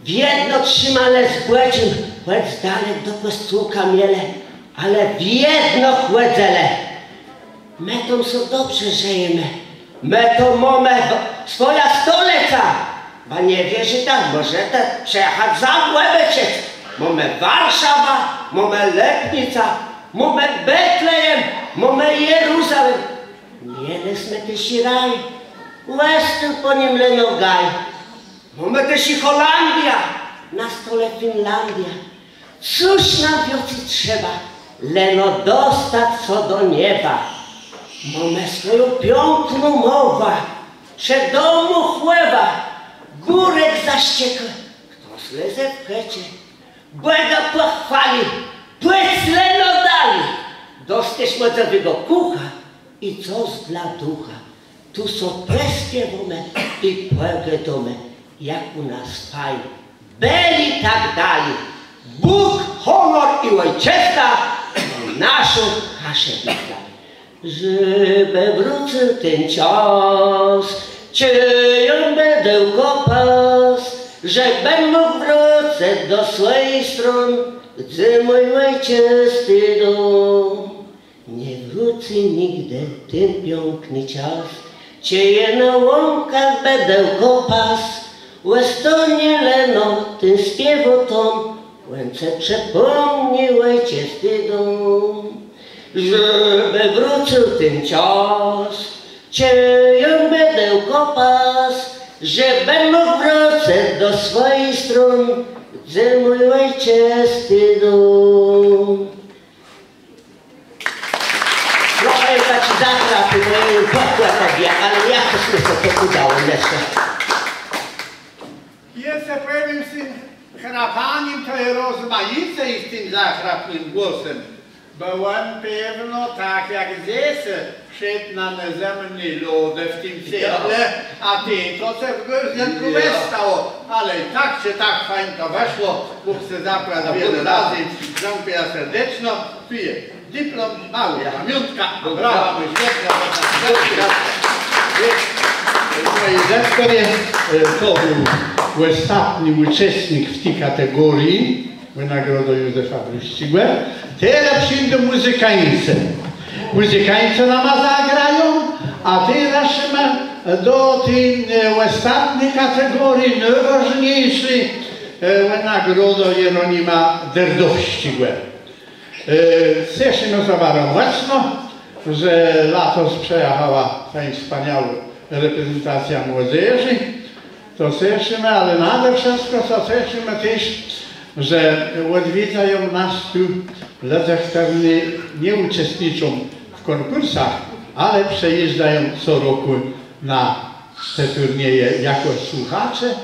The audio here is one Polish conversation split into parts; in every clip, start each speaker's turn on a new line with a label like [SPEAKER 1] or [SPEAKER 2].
[SPEAKER 1] W jedno trzymale z błedzim, chłedz dalek do kościółka miele, ale w jedno chłedzele. My to so dobrze żyjemy. My to mamy swoja stolica. Bo nie wierzy tak, możecie przejechać za Głębeczyc. Mamy Warszawa, mamy Lepnica, mamy Betlejem, mamy Jeruzalem. Mieliśmy też i raj, Western po nim lenogaj. Mamy też i Holandia, na stole Finlandia. Cóż nam wiocy trzeba, leno dostać co do nieba. Mamy swoją piękną przed domu chłewa, górek zaścieka. Kto sleze w kecie, błega pochwali, płeć leno dali. Dostać modzowego kucha i coś dla ducha. Tu są preskie domy i płegę domy, jak u nas fajnie. Byli tak dali. Bóg, honor i ojczyzna naszą wygrali. Żeby wrócił ten czas, czyją będę go pas, żebym mógł wrócić do swoich stron, gdzie mój ojczysty dom. Nie wróci nigdy ten piękny czas, Cieje na łąkach będę pas, Westonie leno, ten śpiewo tom, Łęce przepomni ojczysty dom. Żeby wrócił ten czas, Cieję będę pas, Żebym mógł wrócić do swoich stron, Gdzie mój ojczysty dom. Trochę tak zatrapy mojej pokła tobie, ale jak to sobie to udało jeszcze?
[SPEAKER 2] Jestem pewien z tym chrapaniem, to jest rozmaice i z tym zachrapnym głosem. Byłem pewno tak jak zese przed na nazemny lody w tym siedle, a ty to se w górzenku
[SPEAKER 3] Ja.
[SPEAKER 2] westało. Ale i tak się tak fajnie to weszło, Bóg se zapłać wiele razy. Dziękuję serdeczno. Piję dyplom, mały, pamiątka, brawa, my świetna,
[SPEAKER 3] dziecko jest, e, to był ostatni uczestnik w tej kategorii, wynagrodą Józefa Bryścigłę. Teraz przyjdą muzykańce. Muzykańce nam zagrają, a teraz do tej e, ostatniej kategorii, najważniejszej, e, wynagrodą Jeronima Derdowścigłę. Cieszymy się bardzo mocno, że latos przejechała ta wspaniała reprezentacja młodzieży. To cieszymy, ale nade wszystko to cieszymy też, że odwiedzają nas tu ludzie, którzy nie uczestniczą w konkursach, ale przejeżdżają co roku na te turnieje jako słuchacze.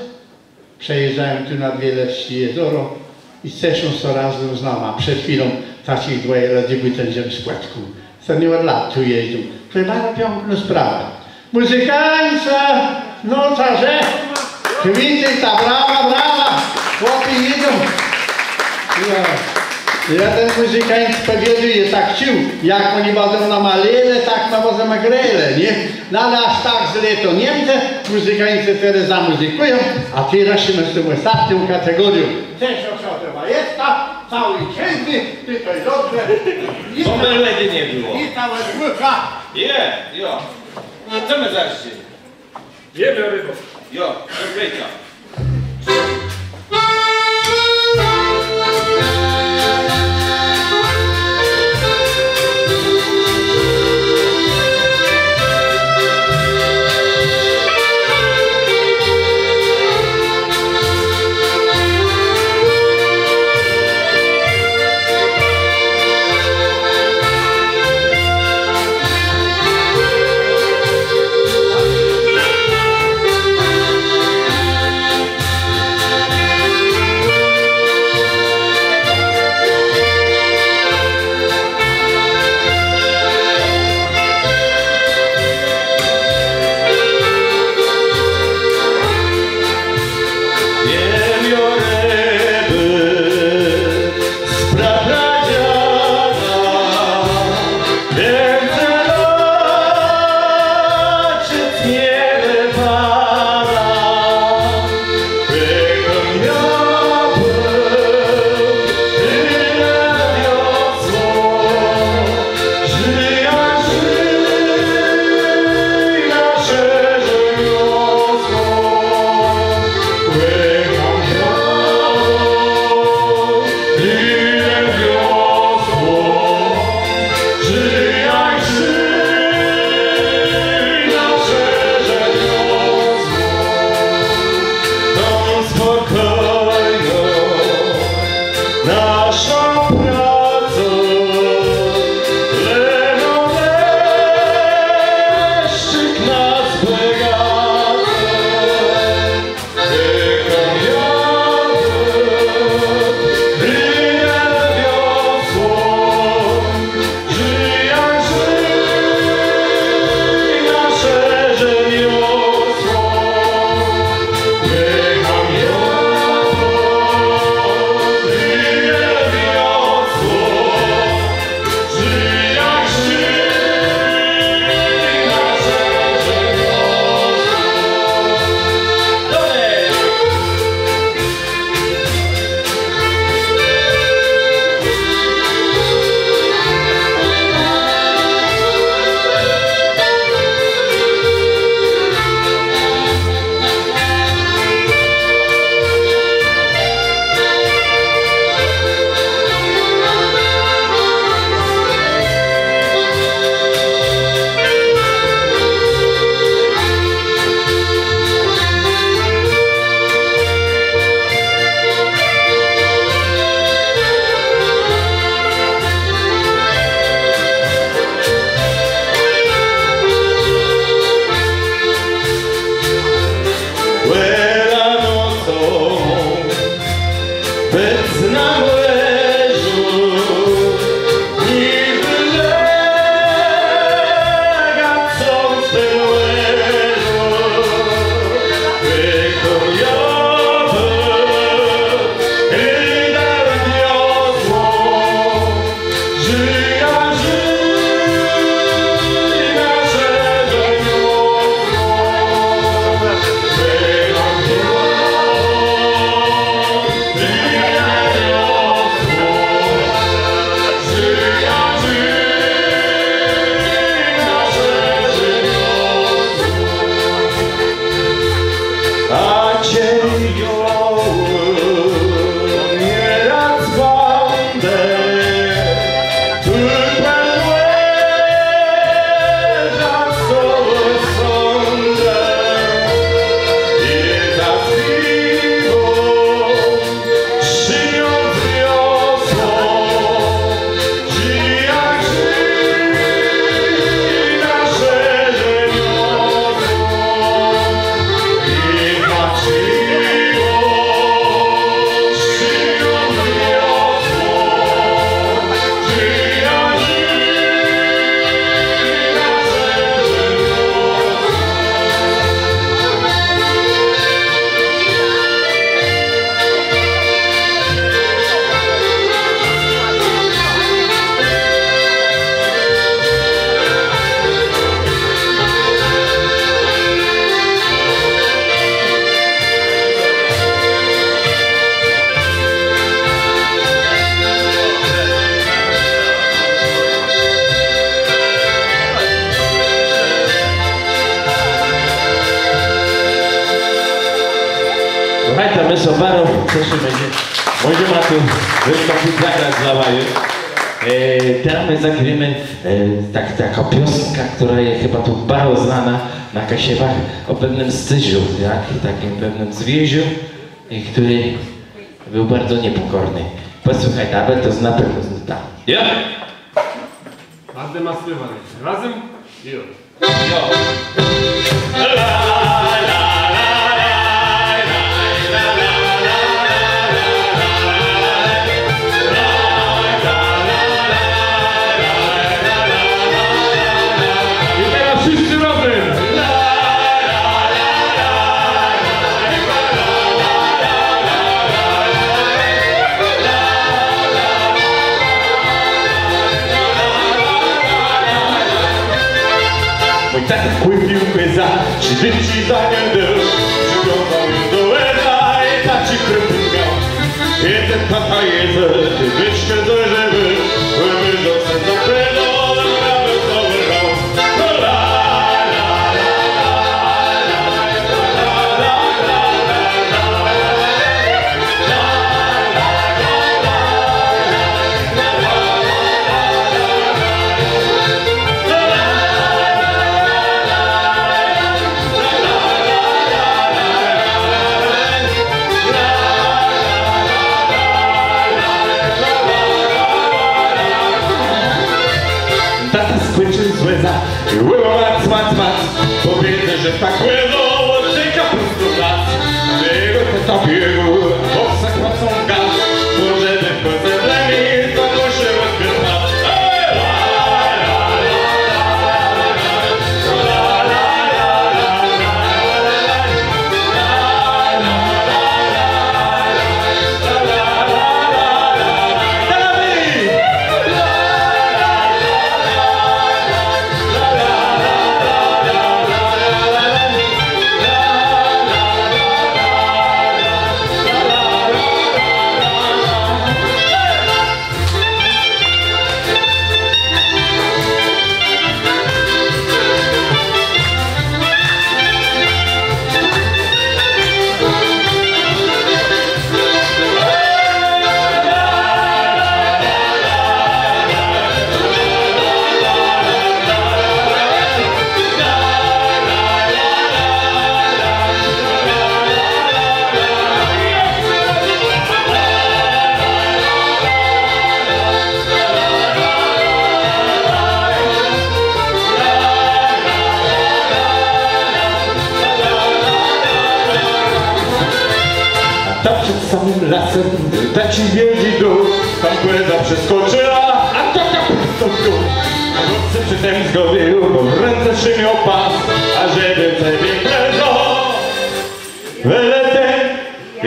[SPEAKER 3] Przejeżdżają tu nad Wielewskie jezioro i cieszą się razem z nami. Przed chwilą takich dwoje ludzi ziem składku. Od lat tu jeżdżą. To jest bardzo piękna sprawa. Muzykańca, no tarze, kwity, ta brawa, brawa, chłopi idą. Ja. Jeden muzykańc powiedział, tak chciał, jak oni będą na malele, tak na będą grele, nie? No ale aż tak źle to nie będzie, muzykańcy teraz zamuzykują, a teraz się z tą ostatnią kategorią. Cześć, Oszatowa, jest ta, cały księdzy, tutaj dobrze. I
[SPEAKER 4] Bo melody nie było.
[SPEAKER 3] I całe dwójka.
[SPEAKER 4] Je, jo. Co my zaraz się?
[SPEAKER 5] Wiemy
[SPEAKER 6] 要
[SPEAKER 7] 睡觉。Sobarą cieszymy się. Możemy tu wystąpić, zagrać dla Waju. E, teraz my zagramy e, tak, taka piosenka, która jest chyba tu bardzo znana na Kasiewach o pewnym styżu, jak? takim pewnym zwieziu, i który był bardzo niepokorny. Posłuchaj, nawet to zna pewno zna. Ja?
[SPEAKER 5] Każdy ma śpiewane. Razem? Jo. I
[SPEAKER 6] pyza, czy wyci za nią był. Przywiązał ją do łeza i tak ci krępugał Jeden tata jest, ty wyszkę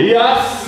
[SPEAKER 7] ten jasny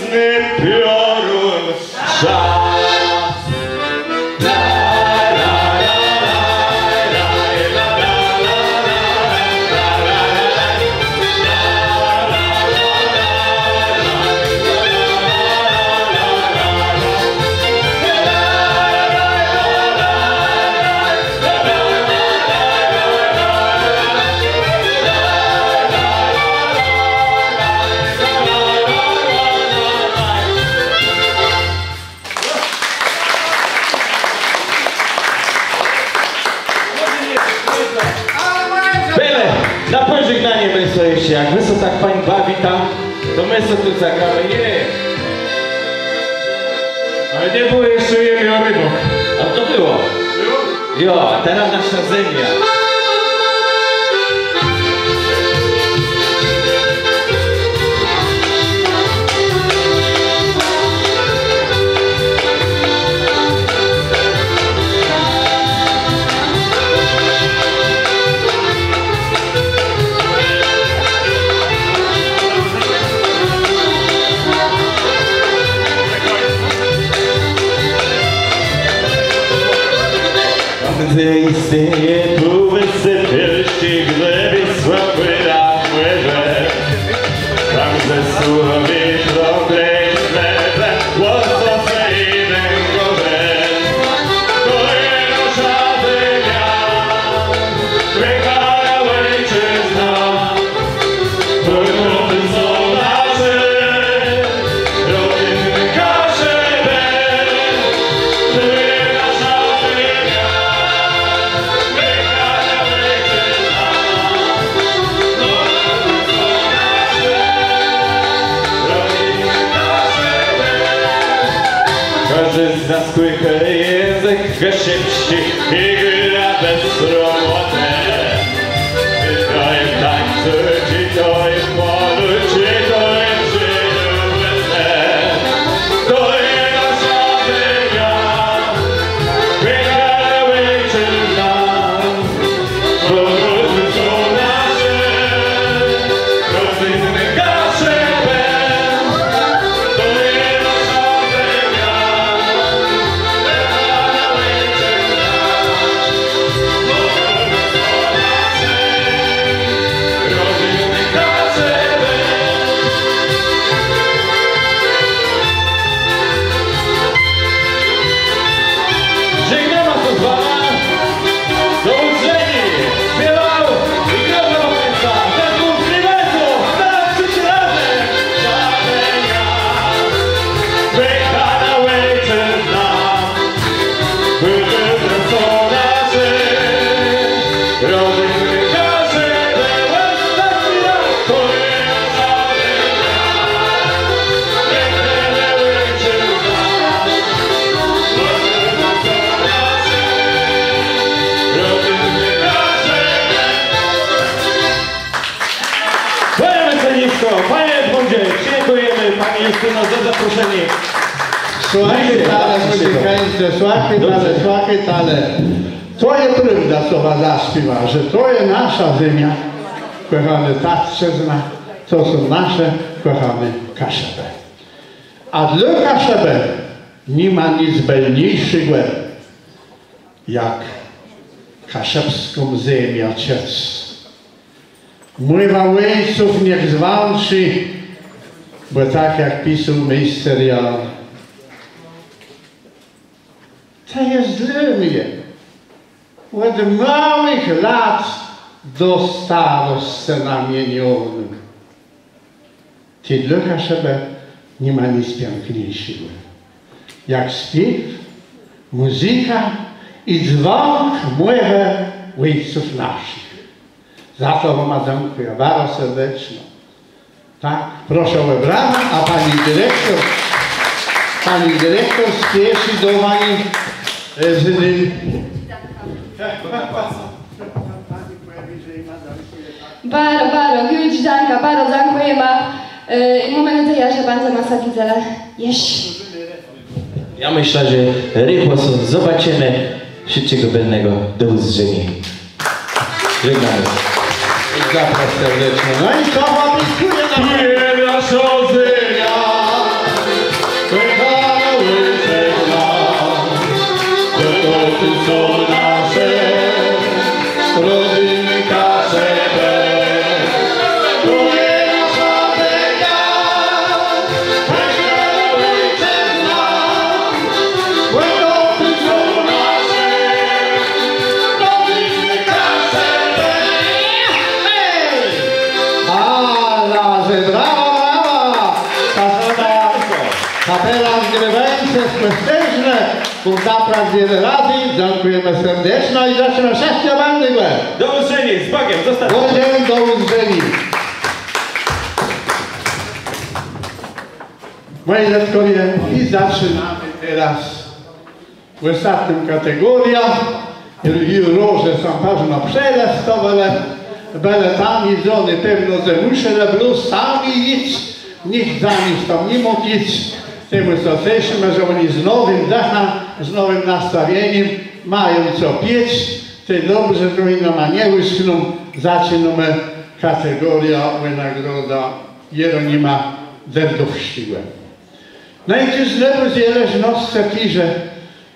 [SPEAKER 7] Gdy istnieje Każdy z nas kłyka język szybszy i gra bezrobotne. Czy to jest tańcu, czy to jest
[SPEAKER 3] Słuchajcie, ale muzykańcy, słuchajcie, ale słuchajcie, ale to jest prawda, co was zaśpiewa, że to jest nasza ziemia, kochany Tatczyzna, to są nasze kochane Kaszebe. A dla Kaszebe nie ma nic belniejszego, jak kaszebską ziemię ciec. Mój Wałęsów niech zwalczy, bo tak jak pisał meister Jan, to jest dla mnie. Od małych lat do starości namienionym. Ty dla Kaszebe nie ma nic piękniejszego. Jak śpiew, muzyka i dzwonk młewe ojców naszych. Za to Wam dziękuję bardzo serdecznie. Tak, proszę o brawa, a Pani Dyrektor, Pani Dyrektor spieszy do Pani
[SPEAKER 8] Baro, baro, Huge Danka, bardzo dziękujemy. y, mam nadzieję, że bardzo masa widzele jeść.
[SPEAKER 9] Ja myślę, że rychło są zobaczymy wszystkiego będnego do usłyszenia. Żegnamy.
[SPEAKER 3] Zapraszam serdecznie. No i co wam Wiele razy, dziękujemy serdecznie i zaczynamy szestia bandy.
[SPEAKER 4] Do usłyszenia, z Bogiem, zostaw.
[SPEAKER 3] Będziemy do uzdrzeni. Moi dziadkowie, i zaczynamy teraz w ostatnim kategoria. I róże są bardzo przelestowe, beletami żony pewno ze muszę blues sami nic, nikt za nic tam nie mógł nic. Temu co jesteśmy, że oni z nowym dechem, z nowym nastawieniem mają co piec. To dobrze, nam nie uschną. Zaczynamy kategoria wynagroda Jeronima Derdowścigłe. Najpierw zlewu zjeleż nosce tiże.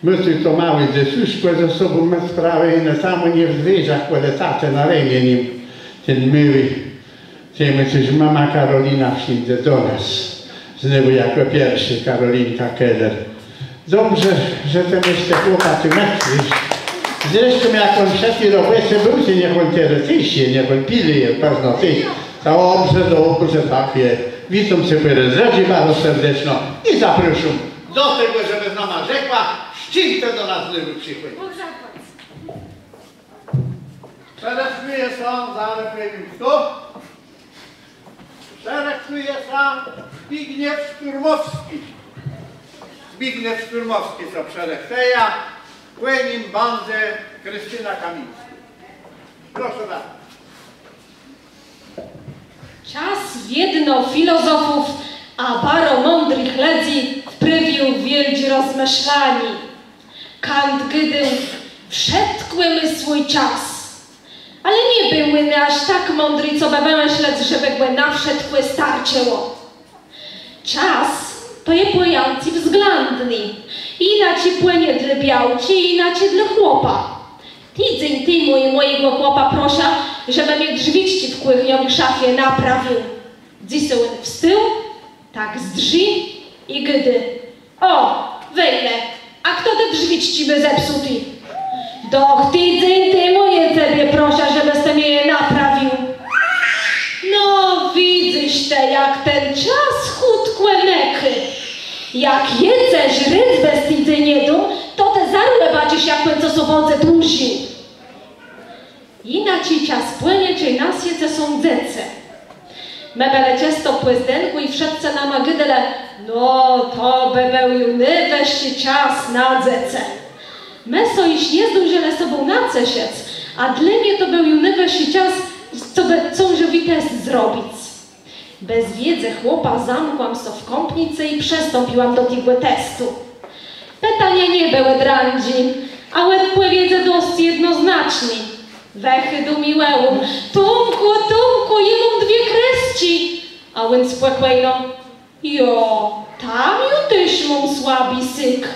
[SPEAKER 3] My tu to mały dzieciuszko ze sobą my sprawę i na samo nie w zwierzach, ale tatę na rękę nim. Ten miły. Wiemy, coś mama Karolina przyjdzie do nas. Znowu jako pierwszy Karolinka Keller. Dobrze, że ten jeszcze chłopaty myślisz. Zresztą jak on szefie robicie był, to niech on teraz iście, niech on pili je pewno ty. Dobrze, dobrze, tak je. Witam cię Perezredzie bardzo serdecznie i zapraszam do tego, żeby z nama rzekła, ścińte do nas znowu przychodzi. Szereguje sam, zaraz powiem kto. Szereguje sam Zbigniew Szturmowski. Zbigniew Szturmowski, co przelechceja, płynim bandę Krystyna Kamińska. Proszę bardzo.
[SPEAKER 10] Czas jedno filozofów, a baro mądrych ledzi wprywił wieldzi rozmyślani. Kant gydył, wszedkłymy swój czas. Ale nie były aż tak mądry, co by myśleć, że by na wszedkły starczyło. Czas to je płyjanci względny. Inaczej płynie dla białci, inaczej dla chłopa. Tydzień temu i mojego chłopa proszę, żeby mnie drzwiczki w kuchniowym szafie naprawił. On wstył, tak z drzwi i gdy. O, wejdę, a kto te drzwiczki by zepsuty? Do tydzień temu je ciebie proszę, żebyś mnie je naprawił. No, widzisz te, jak ten czas chudkłe mechy. Jak jedzesz ryb bez tydzień to te zarłe baczysz, jak co sobodze dłużył. Inaczej czas płynie, czy nas jece są dzece. Mebele ciasto płyzdenku i wszedce na magydele, no to by był juny weźcie czas na dzece. Meso iż nie zdążyli sobą na cesiec, a dla mnie to był juny weźcie czas, co by test zrobić. Bez wiedzy chłopa zamkłam so w kąpnicy i przystąpiłam do tego testu. Pytania nie były drandzi, ale były wiedzy dość jednoznaczni. Wechy dumiłełum, Tomku, ja mam dwie kresci. A więc płekłejno, jo, tam ju też mam słabi syk.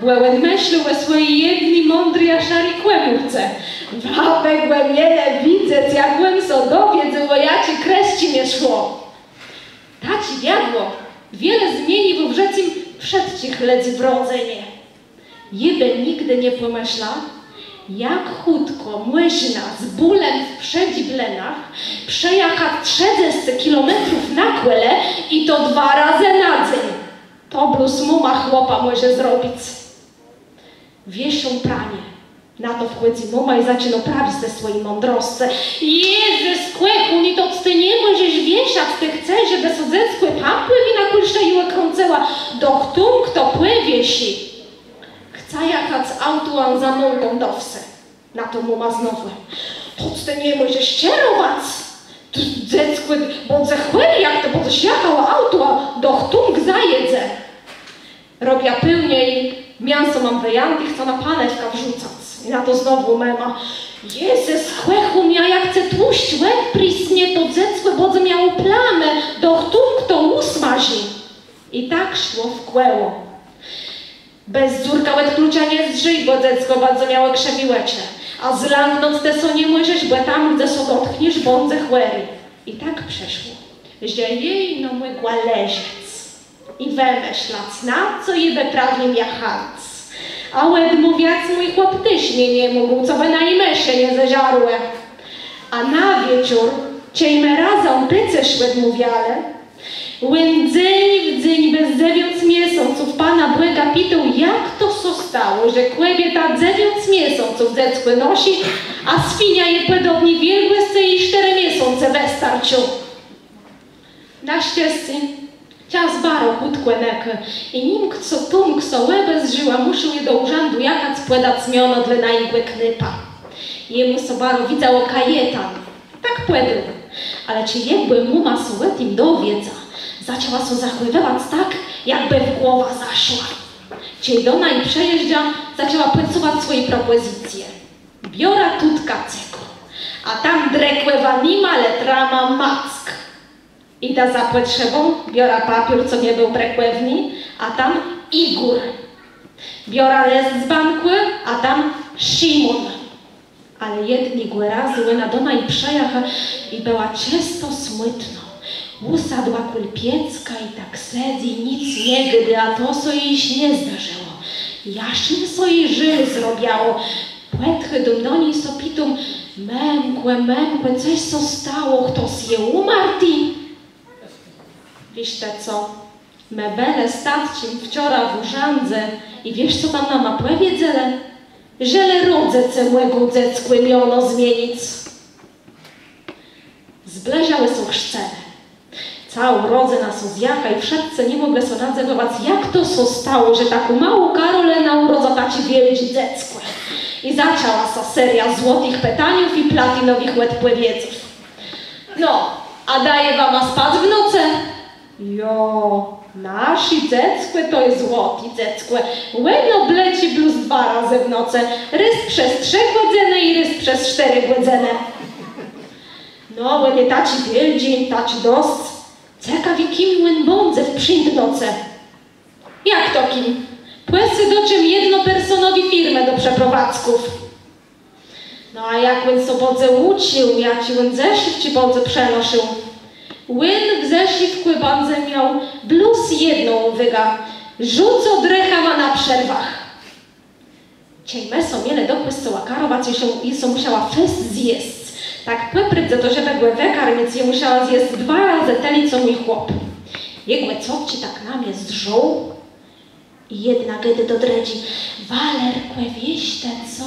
[SPEAKER 10] Błełen myślał o swojej jedni mądrej a szari kłemówce. Wapek głębiele widzę, jak głęb so dowiedz, o jacie kreści mnie szło. Taci wiadło, wiele zmieni w wrzecim przed ci chledzy wrodzenie. Jebe nigdy nie pomyśla, jak chudko młyżna z bólem w przedziblenach przejechać 30 kilometrów na kłele i to dwa razy na dzień. To blus muma chłopa może zrobić. Wieszą pranie. Na to wchodzi muma i zaczyna prawić ze swojej mądrostce. Jezus, kłechu, nie to ty nie możesz wieszać, ty chcesz, żeby sodzeckie papły wina kulszczeiła krąceła. Do chtum, kto pływie si. Chce z autuan za mąką do wse. Na to muma znowu. To ty nie możesz ścierować. to Dzeckły, bo zechłeli jak to, bo to jechał auto, do chtung zajedze. Robię pełniej, mięso mam wyjanty, chcę na panewka wrzucać. I na to znowu mema. Jezus, kłechu mia, jak chce tłuść łeb prisnie, to dzecłe bodze miało plamę, do chtung to usmaży. I tak szło w kłeło. Bez dzurka łeb klucza nie zżyj, bo dzecko bardzo miało krzewiłecze. A zlangnąc te co nie możesz, bo tam, gdzie so dotkniesz, bądze chłery. I tak przeszło, że jej no mygła leżec. I wemyślac, na co jebe prawie miachac. A łeb mówiąc, mój chłop tyś mnie nie mógł, co by na imesze nie zeżarłe. A na wieczór, ciejme razem pyce szłed mówiale, Łyn dzień w dzień bez dziewięć miesiąców Pana Błega pitał, jak to so stało, że kłebie ta dziewięć miesiąców dzecko nosi, a świnia je podobnie wielbłysce i cztery miesiące wystarczył. Na szczęście, czas baro chudkłenek i nim kto tum, kto łebę zżyła, muszą je do urzędu jechać płedać zmiono dla na igłę knypa. Jemu so baro widzało kajetan, tak płedł, ale czy jakby mu ma sołetim dowiedza, zaczęła się zachwywać tak, jakby w głowa zaszła. Czyli dona i przejeżdża zaczęła płycować swoje propozycje. Biora tutka ceko, a tam drekłe wanima letrama mack. I da za potrzebą biora papier, co nie był brekwewni, a tam Igór. Biora list z banku, a tam Szymon. Ale jedni głerazy na doma i przejacha i była czysto smutno. Usadła kulpiecka i tak sedzi, nic nie gdy, a to so jej się nie zdarzyło. Jaszym so jej żył zrobiało. Płetchy dumnoni sopitum, mękłe, mękłe, coś so stało, kto je umarti. Wiesz te co? Mebele stawcim wczora w i wiesz co tam na mapłe wiedzele? Żele rodze cemłego dzeckłe miono zmienić. Zbleżały są chrzcene. Całą rodzę na sozjaka i wszyscy nie mogły sobie nadzewować, jak to so stało, że taką małą Karolę urodza taci wielci dzeckłe. I zaczęła sa seria złotych pytaniów i platinowych łetpływieców. No, a daje wam spać w nocy? Jo, nasi dzeckłe to jest złoty dzeckłe. Łeno bleci plus dwa razy w nocy. Rys przez trzy godziny i rys przez cztery godziny. No, bo nie taci wieldzień, taci dost. Ciekawie kim łyn bądze w przynt noce. Jak to kim? Płesy do czym jednopersonowi firmę do przeprowadzków. No a jak łyn sobodze uczył, ja ci łyn zeszyw ci bodze przenoszył. Łyn w zeszywkły bandze miał bluz jedną wyga, rzuco drecha ma na przerwach. Ciej meso miele dokły z coła karowa, co się i so musiała fest zjeść. Tak pepryt za to, że wegłe wekarmiec je musiała zjeść dwa razy teli, co mój chłop. Jegłe co ci tak na mnie zżął? I jedna gdy do dredzi, Walerkłe wieś te co?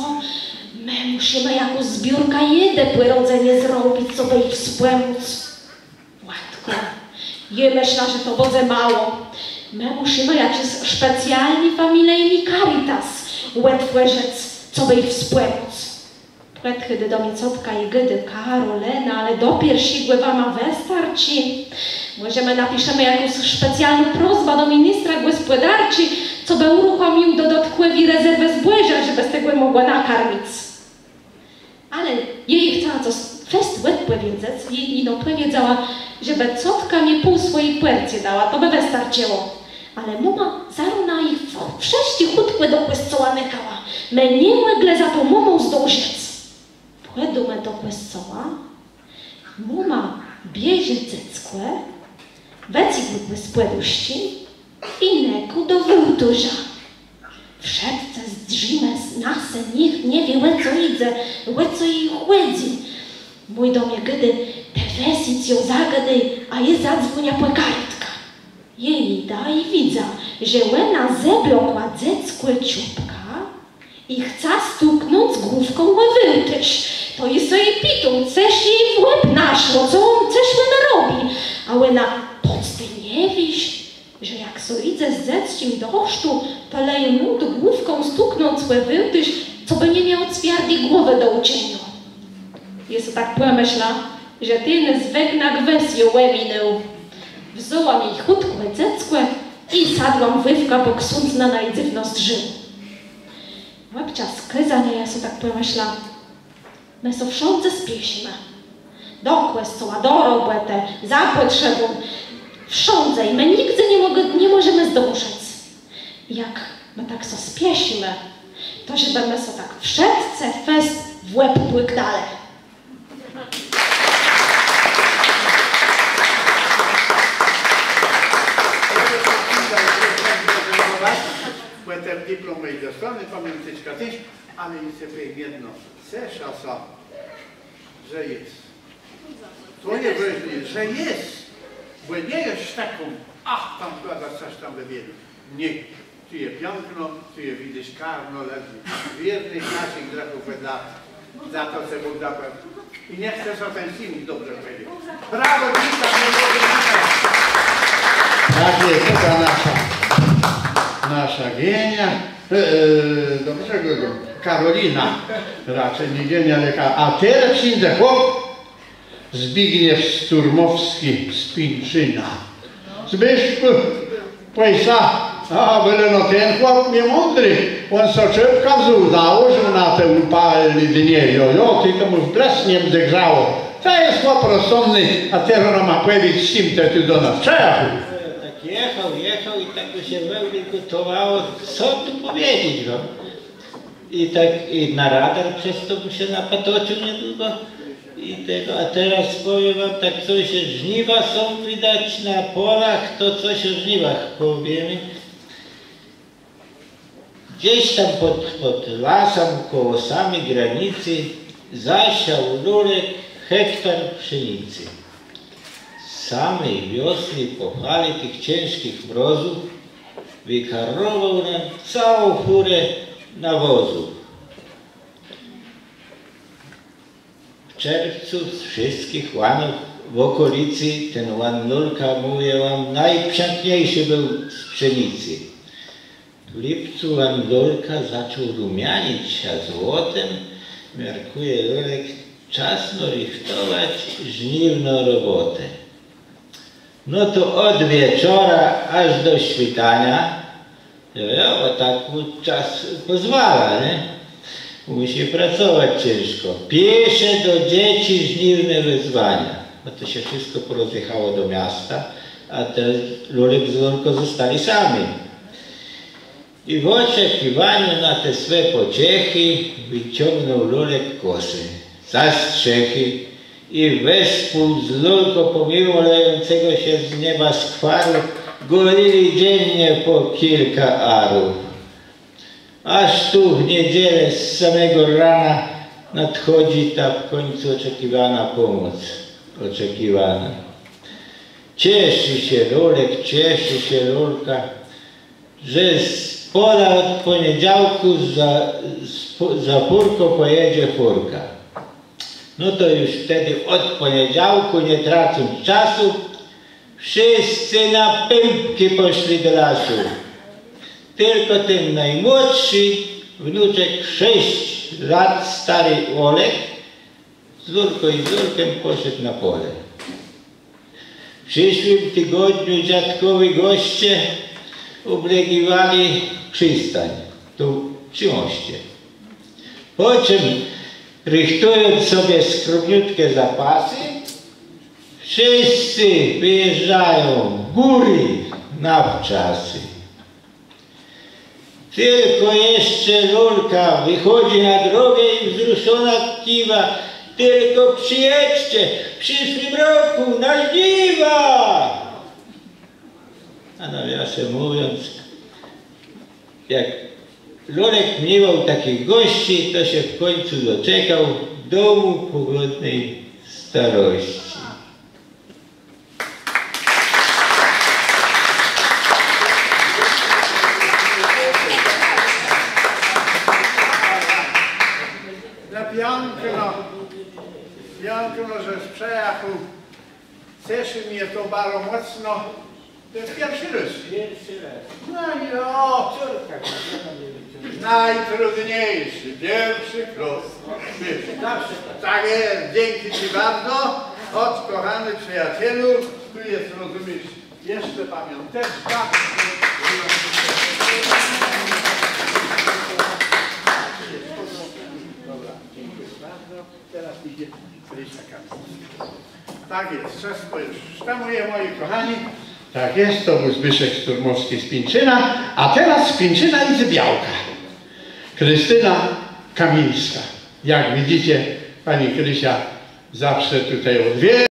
[SPEAKER 10] My musimy jakąś zbiórka jede płyrodzenie zrobić, co by ich wspłemóc. Je myśla, że to wodze mało. My musimy jakieś specjalni familijni caritas łetwłe rzec, co by ich wspłemóc. Pletchy do mnie cotka i gydy Karolena, ale do piersigły wama wystarczy. Możemy napiszemy jakąś specjalną prośbę do ministra gospodarki, co by uruchomił dodatkowi rezerwę zbóża, żeby z tego mogła nakarmić. Ale jej chciała coś fest łeb powiedzieć no powiedziała, żeby cotka mi pół swojej płercie dała, to by wystarczyło. Ale mama zaruna ich wszędzie chudkłe do kłescoła nekała. Me nie łygle za tą mamą zdążyć. Płedu me do kłescoła, mama bierze cyckłe, weci głupy z płeduści i neku do wółturza. Wszedce zdrzime z nasem, nikt nie wie, łe co idzie, łe co jej chłedzi. Mój do mnie gdy te wesic ją zagady, a je zadzwonia płekarytka. Jej da i widza, że łena zeblokła dzeckłe ciupka i chce stuknąć główką ływytyś. To jest sobie pitą, coś jej w łeb naszło, co on coś łena robi. A łena, poc ty nie wiś, że jak so idzie z zeckim do chrztu, to leje mu do główką stuknąć ływytyś, co by nie miał twiardej głowy do ucieniu. Jest to tak pomyśla, że ten zwek na gwesio łeminę. Wzięłam jej chudkłe ceckłe i sadłam wywka, bo ksądz na najdzywność żył. Łapcia skryzania, ja sobie tak pomyślałam. My so wsządze spiesimy. Dokłe stoła, dorobłete, zapotrzebą. Wsządze i my nigdy nie, mogę, nie możemy zdążyć. Jak my tak so spiesimy, to żeby my so tak wszedce fest w łeb płyk dalej.
[SPEAKER 2] Bo ten dyplom mojej do strony, pamiętyczka też, ale i sobie jedno, sesza sam, że jest. To nie że jest. Bo nie jest taką, ach, tam wkłada coś tam wywielu. Nie. Tu je piękno, tu je widzisz karno leży. Wiernych naszych grzechów dla, za to se Bóg zapłaci. I nie chcesz o ten dobrze powiedzieć. Brawo, mogę
[SPEAKER 3] Tak jest, to ta nasza, nasza genia, e, e, dobrze go, Karolina, raczej nie genia, ale a teraz księdza chłop Zbigniew Sturmowski z Pińczyna. Zbyszku, pojsa, a byle no ten chłop nie mądry, on soczepka wzół założył na te upalne dnie, jo, jo, ty to mu w bres nie grzało. To jest chłop rozsądny, a teraz ma powiedzieć z kim te ty do nas przejechał.
[SPEAKER 11] Tak jechał, jechał i tak by się wełbie gotowało, co tu powiedzieć, no. I tak i na radar przez to by się napatoczył niedługo. I tego, a teraz powiem wam tak coś, że żniwa są widać na polach, to coś o żniwach powiemy. Gdzieś tam pod, pod lasem, koło samej granicy, zasiał Lurek hektar pszenicy. Z samej wiosny po fali tych ciężkich mrozów wykarował nam całą furę nawozów. Czerwcu z wszystkich łanów w okolicy ten łan Lurka, mówię wam, najpiękniejszy był z pszenicy. W lipcu łan Lurka zaczął rumianić się złotem, miarkuje Lurek, czas richtować żniwną robotę. No to od wieczora aż do świtania, ja, bo tak czas pozwala, nie? Musi pracować ciężko. Piesze do dzieci żniwne wyzwania. Bo to się wszystko porozjechało do miasta, a te Lulek z Lulko zostali sami. I w oczekiwaniu na te swe pociechy wyciągnął Lulek kosy za strzechy i wespół z Lulko pomimo lejącego się z nieba skwaru golili dziennie po kilka arów. Aż tu w niedzielę z samego rana nadchodzi ta w końcu oczekiwana pomoc. Oczekiwana. Cieszy się Lulek, cieszy się Lulka, że z pola od poniedziałku za, za furko pojedzie furka. No to już wtedy od poniedziałku, nie tracąc czasu, wszyscy na pępki poszli do lasu. Tylko ten najmłodszy wnuczek, sześć lat stary Olek, z Lurką i z Lurkiem poszedł na pole. W przyszłym tygodniu dziadkowi goście oblegiwali przystań, tu przy moście. Po czym, rychtując sobie skromniutkie zapasy, wszyscy wyjeżdżają w góry na wczasy. Tylko jeszcze Lulka wychodzi na drogę i wzruszona kiwa. Tylko przyjedźcie w przyszłym roku na żniwa! A nawiasem mówiąc, jak Lolek miewał takich gości, to się w końcu doczekał domu pogodnej starości.
[SPEAKER 2] Na piątno, piątno, że z przejechał, cieszy mnie to bardzo mocno. To jest pierwszy raz.
[SPEAKER 11] Pierwszy raz.
[SPEAKER 2] No jo, najtrudniejszy, pierwszy krok.
[SPEAKER 11] Zawsze
[SPEAKER 2] Tak jest, dzięki Ci bardzo.
[SPEAKER 3] Od kochany przyjacielu, tu jest, rozumiesz, jeszcze pamiąteczka. Dobra, dziękuję bardzo. Teraz idzie Krysia Kamińska. Tak jest, już sztamuje, moi kochani.
[SPEAKER 12] Tak jest, to był Zbyszek Sturmowski z Pińczyna, a teraz z Pińczyna i z Białka. Krystyna Kamińska. Jak widzicie, pani Krysia zawsze tutaj odwiedza.